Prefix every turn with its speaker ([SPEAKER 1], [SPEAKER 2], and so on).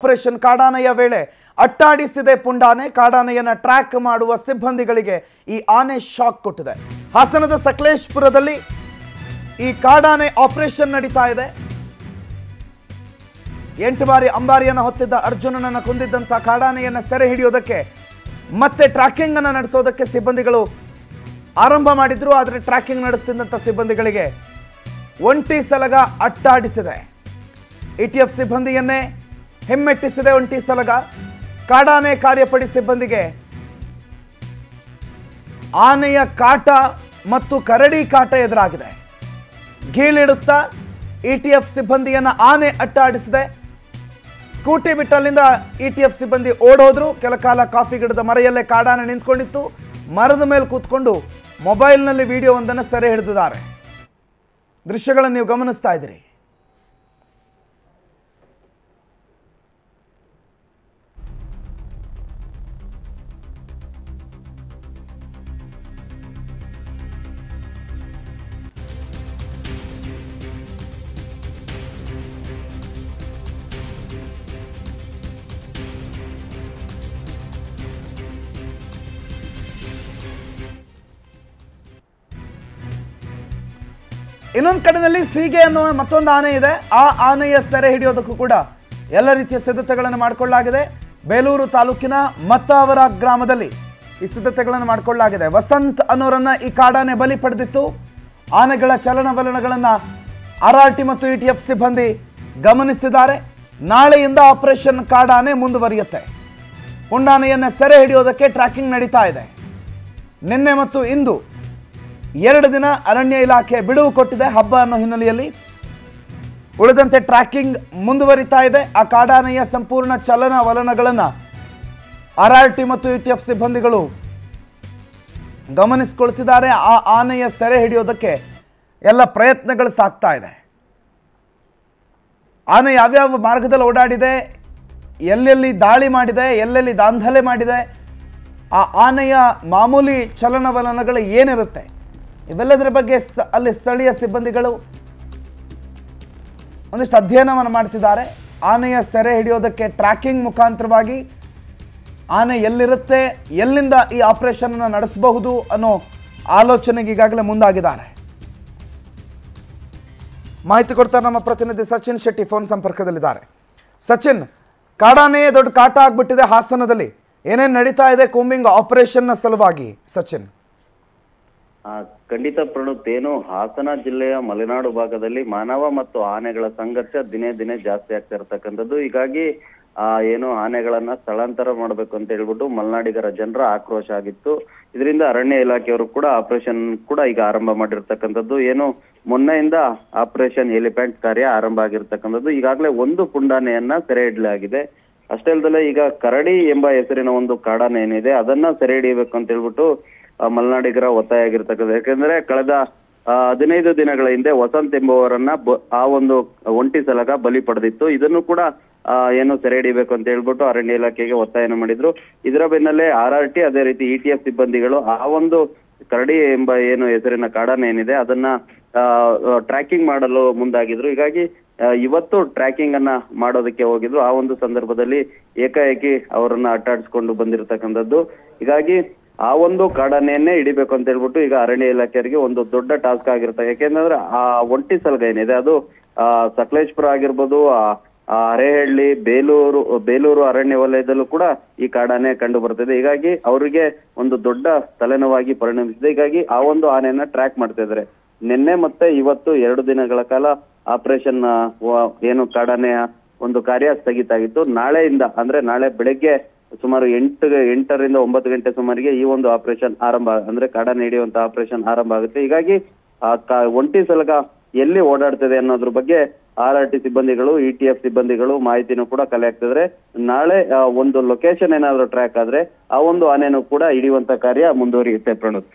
[SPEAKER 1] Operation ಕಾಡಾನೆಯ ವೇಳೆ ಅಟ್ಟಾಡಿಸಿದೆ ಪುಂಡಾನೆ. ಕಾಡಾನೆಯನ್ನ track ಮಾಡುವ ಸಿಬ್ಬಂದಿಗಳಿಗೆ ಈ ಆನೆ ಶಾಕ್ ಕೊಟ್ಟಿದೆ. ಹಾಸನದ ಸಕಲೇಶ್ಪುರದಲ್ಲಿ ಈ ಕಾಡಾನೆ ಆಪರೇಷನ್ ನಡೀತಾ ಇದೆ. ಎಂಟು ಬಾರಿ ಅಂಬಾರಿಯನ್ನು ಹೊತ್ತಿದ್ದ ಅರ್ಜುನನನ್ನು ಕೊಂದಿದ್ದಂಥ ಕಾಡಾನೆಯನ್ನು ಸೆರೆ ಹಿಡಿಯೋದಕ್ಕೆ ಮತ್ತೆ ಟ್ರ್ಯಾಕಿಂಗ್ ಅನ್ನು ನಡೆಸೋದಕ್ಕೆ ಸಿಬ್ಬಂದಿಗಳು ಆರಂಭ ಮಾಡಿದ್ರು. ಆದರೆ ಟ್ರ್ಯಾಕಿಂಗ್ ನಡೆಸ್ತಿದ್ದಂಥ ಸಿಬ್ಬಂದಿಗಳಿಗೆ ಒಂಟಿ ಸಲಗ ಅಟ್ಟಾಡಿಸಿದೆ. ಇ ಟಿ ಎಫ್ ಸಿಬ್ಬಂದಿಯನ್ನೇ ಹಿಮ್ಮೆಟ್ಟಿಸಿದೆ ಒಂಟಿ ಸಲಗ ಕಾಡಾನೆ ಕಾರ್ಯಪಡಿ ಸಿಬ್ಬಂದಿಗೆ ಆನೆಯ ಕಾಟ ಮತ್ತು ಕರಡಿ ಕಾಟ ಎದುರಾಗಿದೆ. ಗೀಳಿಡುತ್ತಾ ಇ ಟಿ ಎಫ್ ಸಿಬ್ಬಂದಿಯನ್ನು ಆನೆ ಅಟ್ಟಾಡಿಸಿದೆ ಸ್ಕೂಟಿ ಬಿಟ್ಟಲ್ಲಿಂದ ಇ ಟಿ ಎಫ್ ಸಿಬ್ಬಂದಿ ಓಡೋದ್ರು. ಕೆಲ ಕಾಲ ಕಾಫಿ ಗಿಡದ ಮರೆಯಲ್ಲೇ ಕಾಡಾನೆ ನಿಂತ್ಕೊಂಡಿತ್ತು. ಮರದ ಮೇಲೆ ಕೂತ್ಕೊಂಡು ಮೊಬೈಲ್ನಲ್ಲಿ ವಿಡಿಯೋ ಒಂದನ್ನು ಸೆರೆ ಹಿಡಿದಿದ್ದಾರೆ. ದೃಶ್ಯಗಳನ್ನು ನೀವು ಗಮನಿಸ್ತಾ ಇದ್ದೀರಿ. ಇನ್ನೊಂದು ಕಡೆಯಲ್ಲಿ ಸೀಗೆ ಅನ್ನುವ ಮತ್ತೊಂದು ಆನೆ ಇದೆ. ಆ ಆನೆಯ ಸೆರೆ ಹಿಡಿಯೋದಕ್ಕೂ ಕೂಡ ಎಲ್ಲ ರೀತಿಯ ಸಿದ್ಧತೆಗಳನ್ನು ಮಾಡಿಕೊಳ್ಳಲಾಗಿದೆ. ಬೇಲೂರು ತಾಲೂಕಿನ ಮತ್ತಾವರ ಗ್ರಾಮದಲ್ಲಿ ಈ ಸಿದ್ಧತೆಗಳನ್ನು ಮಾಡಿಕೊಳ್ಳಲಾಗಿದೆ. ವಸಂತ್ ಅನ್ನೋರನ್ನ ಈ ಕಾಡಾನೆ ಬಲಿ ಪಡೆದಿತ್ತು. ಆನೆಗಳ ಚಲನವಲನಗಳನ್ನು ಆರ್ ಟಿ ಮತ್ತು ಇ ಟಿ ಎಫ್ ಸಿಬ್ಬಂದಿ ಗಮನಿಸಿದ್ದಾರೆ. ನಾಳೆಯಿಂದ ಆಪರೇಷನ್ ಕಾಡಾನೆ ಮುಂದುವರಿಯುತ್ತೆ. ಪುಂಡಾನೆಯನ್ನು ಸೆರೆ ಹಿಡಿಯೋದಕ್ಕೆ ಟ್ರ್ಯಾಕಿಂಗ್ ನಡೀತಾ ಇದೆ. ನಿನ್ನೆ ಮತ್ತು ಇಂದು ಎರಡು ದಿನ ಅರಣ್ಯ ಇಲಾಖೆ ಬಿಡುವು ಕೊಟ್ಟಿದೆ ಹಬ್ಬ ಅನ್ನೋ ಹಿನ್ನೆಲೆಯಲ್ಲಿ. ಉಳಿದಂತೆ ಟ್ರ್ಯಾಕಿಂಗ್ ಮುಂದುವರಿತಾ ಇದೆ. ಆ ಕಾಡಾನೆಯ ಸಂಪೂರ್ಣ ಚಲನವಲನಗಳನ್ನು ಆರ್ ಆರ್ ಟಿ ಮತ್ತು ಯು ಟಿ ಎಫ್ ಸಿಬ್ಬಂದಿಗಳು ಗಮನಿಸಿಕೊಳ್ತಿದ್ದಾರೆ. ಆ ಆನೆಯ ಸೆರೆ ಹಿಡಿಯೋದಕ್ಕೆ ಎಲ್ಲ ಪ್ರಯತ್ನಗಳು ಸಾಕ್ತಾ ಇದೆ. ಆನೆ ಯಾವ್ಯಾವ ಮಾರ್ಗದಲ್ಲಿ ಓಡಾಡಿದೆ, ಎಲ್ಲೆಲ್ಲಿ ದಾಳಿ ಮಾಡಿದೆ, ಎಲ್ಲೆಲ್ಲಿ ದಾಂಧಲೆ ಮಾಡಿದೆ, ಆ ಆನೆಯ ಮಾಮೂಲಿ ಚಲನವಲನಗಳು ಏನಿರುತ್ತೆ? ಇವೆಲ್ಲದರ ಬಗ್ಗೆ ಅಲ್ಲಿ ಸ್ಥಳೀಯ ಸಿಬ್ಬಂದಿಗಳು ಒಂದಿಷ್ಟು ಅಧ್ಯಯನವನ್ನು ಮಾಡ್ತಿದ್ದಾರೆ. ಆನೆಯ ಸೆರೆ ಹಿಡಿಯೋದಕ್ಕೆ ಟ್ರ್ಯಾಕಿಂಗ್ ಮುಖಾಂತರವಾಗಿ ಆನೆ ಎಲ್ಲಿರುತ್ತೆ, ಎಲ್ಲಿಂದ ಈ ಆಪರೇಷನ್ ನಡೆಸಬಹುದು ಅನ್ನೋ ಆಲೋಚನೆಗೆ ಈಗಾಗಲೇ ಮುಂದಾಗಿದ್ದಾರೆ. ಮಾಹಿತಿ ಕೊಡ್ತಾರೆ ನಮ್ಮ ಪ್ರತಿನಿಧಿ ಸಚಿನ್ ಶೆಟ್ಟಿ ಫೋನ್ ಸಂಪರ್ಕದಲ್ಲಿದ್ದಾರೆ. ಸಚಿನ್, ಕಾಡಾನೆಯೇ ದೊಡ್ಡ ಕಾಟ ಆಗ್ಬಿಟ್ಟಿದೆ ಹಾಸನದಲ್ಲಿ. ಏನೇನು ನಡೀತಾ ಇದೆ ಕೂಂಬಿಂಗ್ ಆಪರೇಷನ್ನ ಸಲುವಾಗಿ ಸಚಿನ್?
[SPEAKER 2] ಖಂಡಿತ ಪ್ರಣುತ್ ಏನು ಹಾಸನ ಜಿಲ್ಲೆಯ ಮಲೆನಾಡು ಭಾಗದಲ್ಲಿ ಮಾನವ ಮತ್ತು ಆನೆಗಳ ಸಂಘರ್ಷ ದಿನೇ ದಿನೇ ಜಾಸ್ತಿ ಆಗ್ತಾ ಇರ್ತಕ್ಕಂಥದ್ದು. ಹೀಗಾಗಿ, ಆ, ಏನು ಆನೆಗಳನ್ನ ಸ್ಥಳಾಂತರ ಮಾಡ್ಬೇಕು ಅಂತ ಹೇಳ್ಬಿಟ್ಟು ಮಲೆನಾಡಿಗರ ಜನರ ಆಕ್ರೋಶ ಆಗಿತ್ತು. ಇದರಿಂದ ಅರಣ್ಯ ಇಲಾಖೆಯವರು ಕೂಡ ಆಪರೇಷನ್ ಕೂಡ ಈಗ ಆರಂಭ ಮಾಡಿರ್ತಕ್ಕಂಥದ್ದು. ಏನು ಮೊನ್ನೆಯಿಂದ ಆಪರೇಷನ್ ಎಲಿಫೆಂಟ್ ಕಾರ್ಯ ಆರಂಭ ಆಗಿರ್ತಕ್ಕಂಥದ್ದು. ಈಗಾಗಲೇ ಒಂದು ಪುಂಡಾನೆಯನ್ನ ಸೆರೆ ಹಿಡಲಾಗಿದೆ ಅಷ್ಟೇ ಅಲ್ಲದೆ ಈಗ ಕರಡಿ ಎಂಬ ಹೆಸರಿನ ಒಂದು ಕಾಡಾನೆ ಏನಿದೆ, ಅದನ್ನ ಸೆರೆ ಹಿಡಿಯಬೇಕು ಅಂತ ಹೇಳ್ಬಿಟ್ಟು ಮಲೆನಾಡಿಗರ ಒತ್ತಾಯ ಆಗಿರ್ತಕ್ಕಂಥ ಯಾಕಂದ್ರೆ ಕಳೆದ ಹದಿನೈದು ದಿನಗಳ ಹಿಂದೆ ವಸಂತ್ ಎಂಬುವರನ್ನ ಆ ಒಂದು ಒಂಟಿ ಸಲಗ ಬಲಿ ಪಡೆದಿತ್ತು. ಇದನ್ನು ಕೂಡ ಏನು ಸೆರೆ ಹಿಡಿಬೇಕು ಅಂತ ಹೇಳ್ಬಿಟ್ಟು ಅರಣ್ಯ ಇಲಾಖೆಗೆ ಒತ್ತಾಯನ ಮಾಡಿದ್ರು. ಇದರ ಬೆನ್ನಲ್ಲೇ ಆರ್ ಆರ್ ಟಿ, ಅದೇ ರೀತಿ ಇ ಸಿಬ್ಬಂದಿಗಳು ಆ ಒಂದು ಕರಡಿ ಎಂಬ ಏನು ಹೆಸರಿನ ಕಾಡನ ಏನಿದೆ, ಅದನ್ನ ಟ್ರ್ಯಾಕಿಂಗ್ ಮಾಡಲು ಮುಂದಾಗಿದ್ರು. ಹೀಗಾಗಿ ಇವತ್ತು ಟ್ರ್ಯಾಕಿಂಗ್ ಅನ್ನ ಮಾಡೋದಕ್ಕೆ ಹೋಗಿದ್ರು. ಆ ಒಂದು ಸಂದರ್ಭದಲ್ಲಿ ಏಕಾಏಕಿ ಅವರನ್ನ ಅಟ್ಟಾಡಿಸ್ಕೊಂಡು ಬಂದಿರತಕ್ಕಂಥದ್ದು. ಹೀಗಾಗಿ ಆ ಒಂದು ಕಾಡಾನೆಯನ್ನೇ ಹಿಡಿಬೇಕು ಅಂತ ಹೇಳ್ಬಿಟ್ಟು ಈಗ ಅರಣ್ಯ ಇಲಾಖೆಯವರಿಗೆ ಒಂದು ದೊಡ್ಡ ಟಾಸ್ಕ್ ಆಗಿರುತ್ತೆ. ಯಾಕೆಂದ್ರೆ ಆ ಒಂಟಿ ಸಲಗ ಏನಿದೆ, ಅದು, ಆ, ಸಕಲೇಶ್ಪುರ ಆಗಿರ್ಬೋದು ಅರೆಹಳ್ಳಿ, ಬೇಲೂರು ಬೇಲೂರು ಅರಣ್ಯ ವಲಯದಲ್ಲೂ ಕೂಡ ಈ ಕಾಡಾನೆ ಕಂಡು ಬರ್ತಿದೆ ಹೀಗಾಗಿ ಅವರಿಗೆ ಒಂದು ದೊಡ್ಡ ತಲೆನೋವಾಗಿ ಪರಿಣಮಿಸಿದೆ. ಹೀಗಾಗಿ ಆ ಒಂದು ಆನೆಯನ್ನ ಟ್ರ್ಯಾಕ್ ಮಾಡ್ತಾ ಇದ್ದಾರೆ. ನಿನ್ನೆ ಮತ್ತೆ ಇವತ್ತು ಎರಡು ದಿನಗಳ ಕಾಲ ಆಪರೇಷನ್ ಏನು ಕಾಡಾನೆಯ ಒಂದು ಕಾರ್ಯ ಸ್ಥಗಿತ ಆಗಿತ್ತು. ನಾಳೆಯಿಂದ, ಅಂದ್ರೆ ನಾಳೆ ಬೆಳಗ್ಗೆ ಸುಮಾರು ಎಂಟು ಎಂಟರಿಂದ ಒಂಬತ್ತು ಗಂಟೆ ಸುಮಾರಿಗೆ ಈ ಒಂದು ಆಪರೇಷನ್ ಆರಂಭ, ಅಂದ್ರೆ ಕಡ ನೀಡುವಂತಹ ಆಪರೇಷನ್ ಆರಂಭ ಆಗುತ್ತೆ. ಹೀಗಾಗಿ ಒಂಟಿ ಸಲಗ ಎಲ್ಲಿ ಓಡಾಡ್ತದೆ ಅನ್ನೋದ್ರ ಬಗ್ಗೆ ಆರ್ ಆರ್ ಟಿ ಸಿಬ್ಬಂದಿಗಳು ಇ ಟಿ ಎಫ್ ಸಿಬ್ಬಂದಿಗಳು ಮಾಹಿತಿನೂ ಕೂಡ ಕಲೆ ಆಗ್ತಿದ್ರೆ, ನಾಳೆ ಒಂದು ಲೊಕೇಶನ್ ಏನಾದ್ರು ಟ್ರ್ಯಾಕ್ ಆದ್ರೆ, ಆ ಒಂದು ಆನೆನೂ ಕೂಡ ಹಿಡಿಯುವಂತ ಕಾರ್ಯ ಮುಂದುವರಿಯುತ್ತೆ ಪ್ರಣುತ್